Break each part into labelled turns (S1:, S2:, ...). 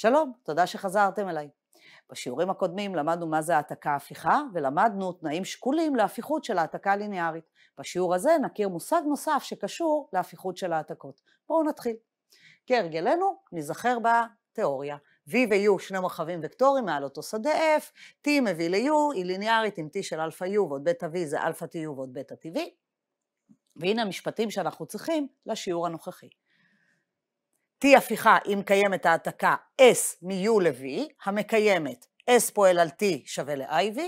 S1: שלום, תודה שחזרתם אליי. בשיעורים הקודמים למדנו מה זה העתקה הפיכה, ולמדנו תנאים שקולים להפיכות של העתקה ליניארית. בשיעור הזה נכיר מושג נוסף שקשור להפיכות של העתקות. בואו נתחיל. כהרגלנו, ניזכר בתיאוריה. V ו-U שני מרחבים וקטוריים מעל אותו שדה F, T מ-V ל-U, היא ליניארית עם T של אלפא U ועוד בטא V זה אלפא TU ועוד בטא TV. והנה המשפטים שאנחנו צריכים לשיעור הנוכחי. T הפיכה אם קיימת העתקה S מ-U ל-V, המקיימת S פועל על T שווה ל-IV,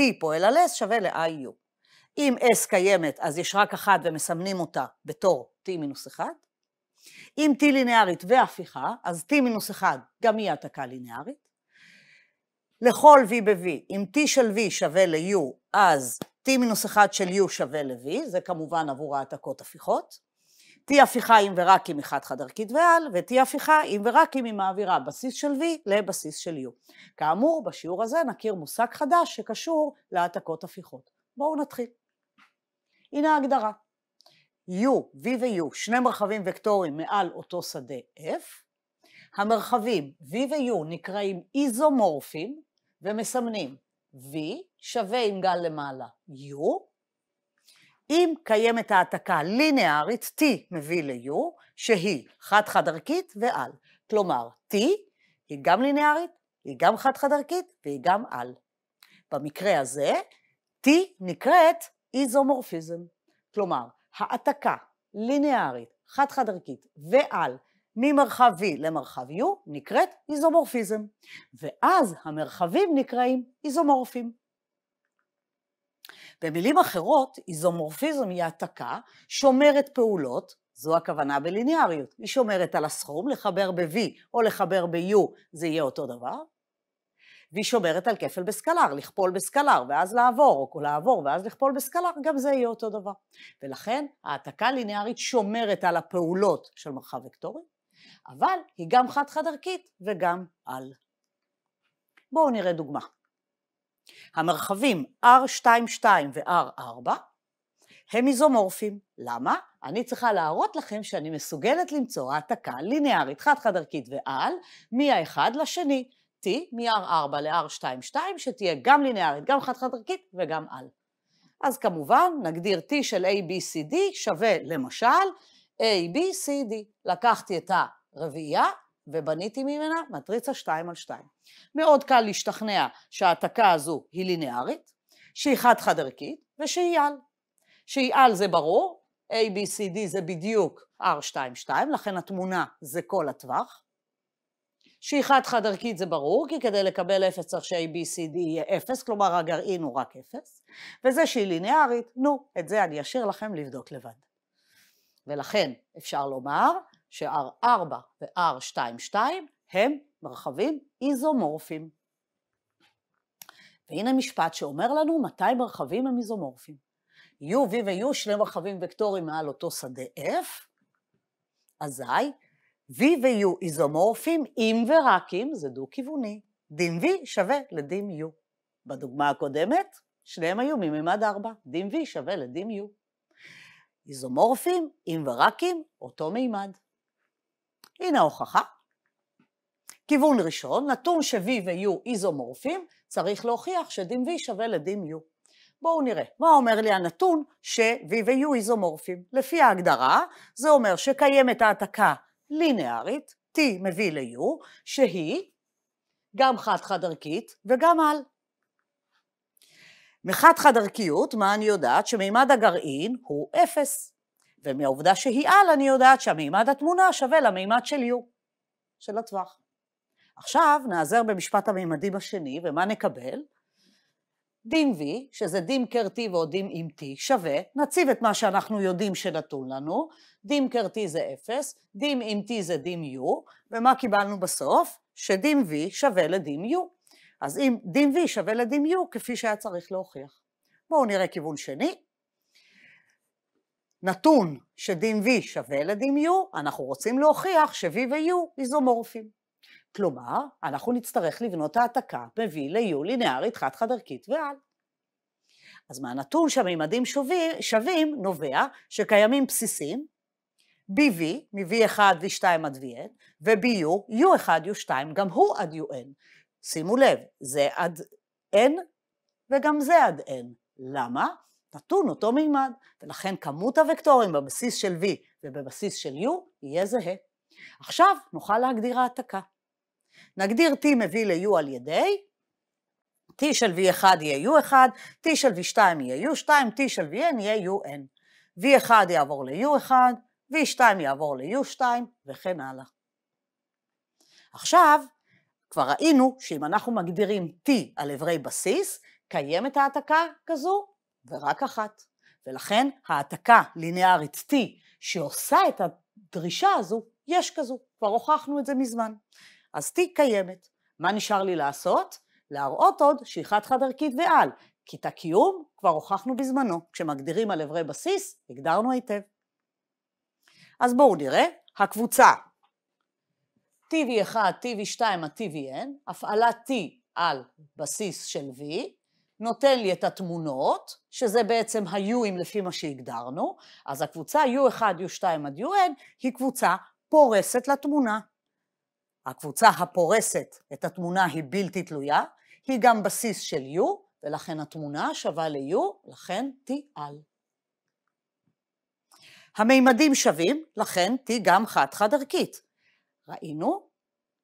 S1: T פועל על S שווה ל-IU. אם S קיימת אז יש רק אחת ומסמנים אותה בתור T מינוס 1. אם T ליניארית והפיכה, אז T מינוס 1 גם היא העתקה ליניארית. לכל V ב-V, אם T של V שווה ל-U, אז T מינוס 1 של U שווה ל-V, זה כמובן עבור העתקות הפיכות. T הפיכה אם ורק אם היא חד חד ערכית ועל, ו-T הפיכה אם ורק אם היא מעבירה בסיס של V לבסיס של U. כאמור, בשיעור הזה נכיר מושג חדש שקשור להעתקות הפיכות. בואו נתחיל. הנה ההגדרה. U, V ו-U, שני מרחבים וקטוריים מעל אותו שדה F. המרחבים V ו-U נקראים איזומורפים ומסמנים V שווה עם גל למעלה U. אם קיימת העתקה לינארית, T מביא ל-U, שהיא חד-חד ערכית ועל. כלומר, T היא גם לינארית, היא גם חד-חד ערכית והיא גם על. במקרה הזה, T נקראת איזומורפיזם. כלומר, העתקה ליניארית, חד-חד ערכית ועל ממרחב V למרחב U נקראת איזומורפיזם, ואז המרחבים נקראים איזומורפים. במילים אחרות, איזומורפיזם היא העתקה שומרת פעולות, זו הכוונה בליניאריות, היא שומרת על הסכום, לחבר ב-V או לחבר ב-U זה יהיה אותו דבר, והיא שומרת על כפל בסקלר, לכפול בסקלר ואז לעבור, או לעבור ואז לכפול בסקלר, גם זה יהיה אותו דבר. ולכן העתקה ליניארית שומרת על הפעולות של מרחב וקטורי, אבל היא גם חד-חד ערכית וגם על. בואו נראה דוגמה. המרחבים R22 ו-R4 הם איזומורפים. למה? אני צריכה להראות לכם שאני מסוגלת למצוא העתקה ליניארית חד-חד ערכית ועל מהאחד לשני. T מ-R4 ל-R22 שתהיה גם ליניארית, גם חד-חד ערכית וגם על. אז כמובן נגדיר T של ABCD שווה למשל ABCD. לקחתי את הרביעייה ובניתי ממנה מטריצה 2 על 2. מאוד קל להשתכנע שההעתקה הזו היא ליניארית, שהיא חד-חד ערכית ושהיא על. שהיא על זה ברור, ABCD זה בדיוק R22, לכן התמונה זה כל הטווח. שהיא חד-חד ערכית זה ברור, כי כדי לקבל 0 צריך ש-ABCD יהיה 0, כלומר הגרעין הוא רק 0, וזה שהיא ליניארית, נו, את זה אני אשאיר לכם לבדוק לבד. ולכן אפשר לומר ש-R4 ו-R22 הם מרחבים איזומורפיים. והנה משפט שאומר לנו מתי מרחבים הם איזומורפיים. U, V ו-U שני מרחבים וקטוריים מעל אותו שדה F, אזי V ו-U איזומורפים אם ורק אם, זה דו-כיווני, דין V שווה לדין U. בדוגמה הקודמת, שניהם היו מממד 4, דין V שווה לדין U. איזומורפים אם ורק אם, אותו מימד. הנה ההוכחה. כיוון ראשון, נתון ש-V ו-U איזומורפים, צריך להוכיח שדין V שווה לדין U. בואו נראה, מה אומר לי הנתון ש-V ו-U איזומורפים? לפי ההגדרה, זה אומר שקיימת העתקה ליניארית, T מביא ל-U, שהיא גם חד-חד ערכית וגם על. מחד-חד ערכיות, מה אני יודעת? שמימד הגרעין הוא 0, ומהעובדה שהיא על אני יודעת שהמימד התמונה שווה למימד של U, של הטווח. עכשיו נעזר במשפט המימדים השני, ומה נקבל? דין V, שזה דין קרטי ועוד דין עם T, שווה, נציב את מה שאנחנו יודעים שנתון לנו, דין קרטי זה 0, דין עם T זה דין U, ומה קיבלנו בסוף? שדין V שווה לדין U. אז אם דין V שווה לדין U, כפי שהיה צריך להוכיח. בואו נראה כיוון שני. נתון שדין V שווה לדין U, אנחנו רוצים להוכיח ש-V ו-U איזומורפים. כלומר, אנחנו נצטרך לבנות העתקה ב-V ל-U לינארית חד-חד ערכית ועל. אז מהנתון שהמימדים שווים, שווים נובע שקיימים בסיסים, BV, מ-V1, V2 עד VN, ו-BU, U1, U2, גם הוא עד UN. שימו לב, זה עד N וגם זה עד N. למה? נתון אותו מימד, ולכן כמות הוקטורים בבסיס של V ובבסיס של U יהיה זהה. עכשיו נוכל להגדיר העתקה. נגדיר T מביא ל-U על ידי T של V1 יהיה U1, T של V2 יהיה U2, T של VN יהיה UN. V1 יעבור ל-U1, V2 יעבור ל-U2 וכן הלאה. עכשיו, כבר ראינו שאם אנחנו מגדירים T על אברי בסיס, קיימת העתקה כזו ורק אחת. ולכן העתקה ליניארית T שעושה את הדרישה הזו, יש כזו, כבר הוכחנו את זה מזמן. אז T קיימת. מה נשאר לי לעשות? להראות עוד שהיא חד-חד ערכית ועל, כי את הקיום כבר הוכחנו בזמנו. כשמגדירים על אברי בסיס, הגדרנו היטב. אז בואו נראה, הקבוצה TV1, TV2 עד TVN, הפעלת T על בסיס של V, נותן לי את התמונות, שזה בעצם ה-U'ים לפי מה שהגדרנו, אז הקבוצה U1, U2 עד UN היא קבוצה פורסת לתמונה. הקבוצה הפורסת את התמונה היא בלתי תלויה, היא גם בסיס של U, ולכן התמונה שווה ל-U, לכן T על. המימדים שווים, לכן T גם חד-חד ערכית. ראינו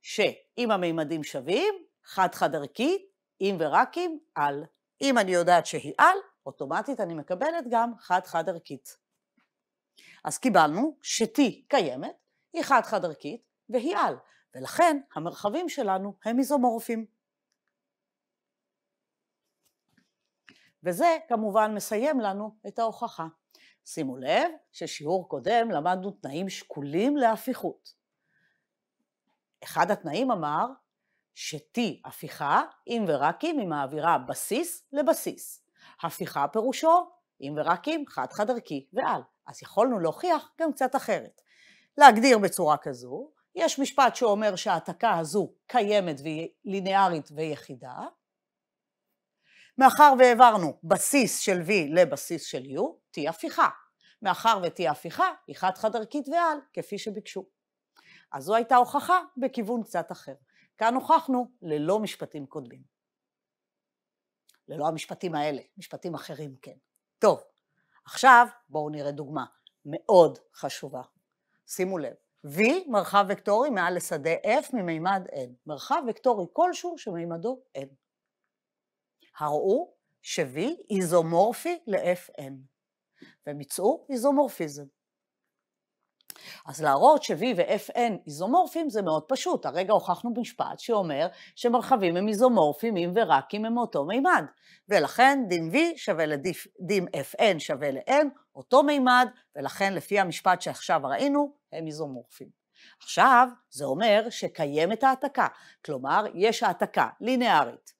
S1: שאם המימדים שווים, חד-חד ערכית, אם ורק אם, על. אם אני יודעת שהיא על, אוטומטית אני מקבלת גם חד-חד ערכית. אז קיבלנו ש-T קיימת, היא חד-חד ערכית והיא על, ולכן המרחבים שלנו הם איזומורפיים. וזה כמובן מסיים לנו את ההוכחה. שימו לב ששיעור קודם למדנו תנאים שקולים להפיכות. אחד התנאים אמר ש-T הפיכה, אם ורק אם היא מעבירה בסיס לבסיס. הפיכה פירושו, אם ורק אם, חד-חד ערכי ועל. אז יכולנו להוכיח גם קצת אחרת. להגדיר בצורה כזו, יש משפט שאומר שההעתקה הזו קיימת והיא ליניארית ויחידה. מאחר והעברנו בסיס של V לבסיס של U, T הפיכה. מאחר ו-T הפיכה, היא חד-חד ערכית ועל, כפי שביקשו. אז זו הייתה הוכחה בכיוון קצת אחר. כאן הוכחנו ללא משפטים קודמים. ללא המשפטים האלה, משפטים אחרים כן. טוב, עכשיו בואו נראה דוגמה מאוד חשובה. שימו לב, V מרחב וקטורי מעל לשדה F ממימד N, מרחב וקטורי כלשהו שמימדו N. הראו ש-V איזומורפי ל-Fn, ומצאו איזומורפיזם. אז להראות ש-V ו-Fn איזומורפיים זה מאוד פשוט, הרגע הוכחנו משפט שאומר שמרחבים הם איזומורפיים אם ורק אם הם מאותו מימד, ולכן דין V שווה לדין Fn שווה ל-N, אותו מימד, ולכן לפי המשפט שעכשיו ראינו, הם איזומורפיים. עכשיו, זה אומר שקיימת העתקה, כלומר, יש העתקה ליניארית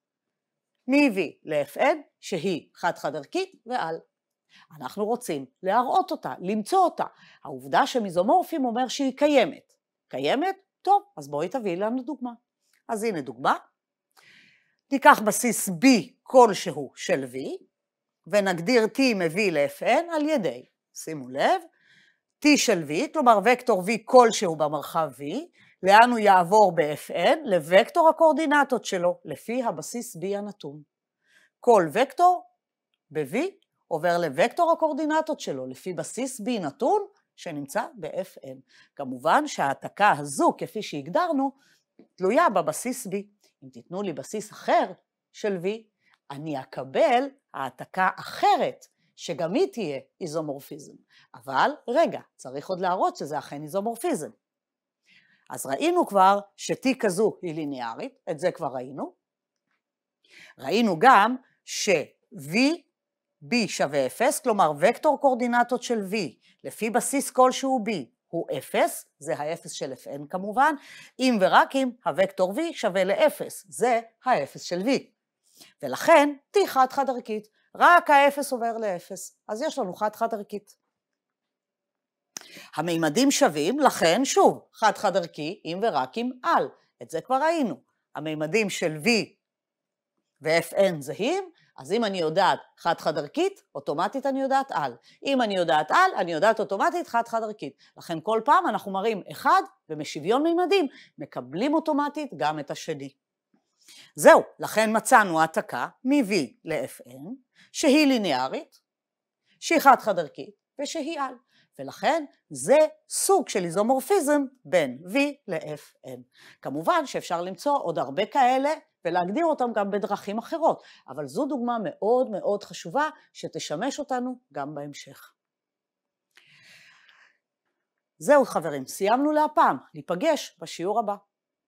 S1: מ-V ל-Fn, שהיא חד-חד ערכית ועל. אנחנו רוצים להראות אותה, למצוא אותה. העובדה שמיזומורפים אומר שהיא קיימת. קיימת? טוב, אז בואי תביאי לנו דוגמה. אז הנה דוגמה. ניקח בסיס B כלשהו של V, ונגדיר T מ-V ל-Fn על ידי, שימו לב, T של V, כלומר וקטור V כלשהו במרחב V, לאן הוא יעבור ב-Fn? לוקטור הקורדינטות שלו, לפי הבסיס B הנתון. כל וקטור ב-V עובר לוקטור הקורדינטות שלו, לפי בסיס B נתון שנמצא ב-Fn. כמובן שההעתקה הזו, כפי שהגדרנו, תלויה בבסיס B. אם תיתנו לי בסיס אחר של V, אני אקבל העתקה אחרת, שגם היא תהיה איזומורפיזם. אבל רגע, צריך עוד להראות שזה אכן איזומורפיזם. אז ראינו כבר ש-T כזו היא ליניארית, את זה כבר ראינו. ראינו גם ש-V b שווה 0, כלומר וקטור קורדינטות של v לפי בסיס כלשהו b הוא 0, זה ה-0 של fn כמובן, אם ורק אם הוקטור v שווה ל-0, זה ה-0 של v. ולכן t חד-חד ערכית, רק ה-0 עובר ל-0, אז יש לנו חד-חד ערכית. המימדים שווים, לכן שוב, חד-חד ערכי, אם ורק אם על, את זה כבר ראינו. המימדים של v ו-fn זהים, אז אם אני יודעת חד-חד ערכית, אוטומטית אני יודעת על. אם אני יודעת על, אני יודעת אוטומטית חד-חד ערכית. לכן כל פעם אנחנו מראים אחד, ומשוויון מימדים מקבלים אוטומטית גם את השני. זהו, לכן מצאנו העתקה מ-V ל-Fn, שהיא ליניארית, שהיא חד-חד ערכית ושהיא על. ולכן זה סוג של איזומורפיזם בין V ל-Fn. כמובן שאפשר למצוא עוד הרבה כאלה ולהגדיר אותם גם בדרכים אחרות, אבל זו דוגמה מאוד מאוד חשובה שתשמש אותנו גם בהמשך. זהו חברים, סיימנו להפעם, ניפגש בשיעור הבא.